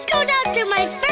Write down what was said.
Let's go down to my friend.